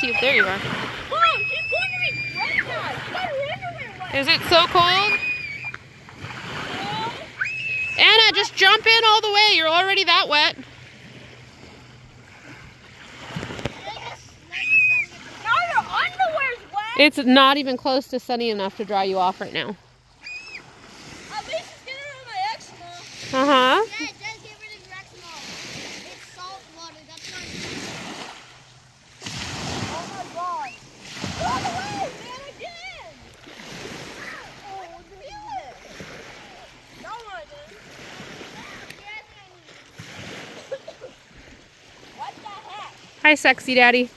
see if there you are. Is it so cold? Anna, just jump in all the way. You're already that wet. It's not even close to sunny enough to dry you off right now. Hi, sexy daddy.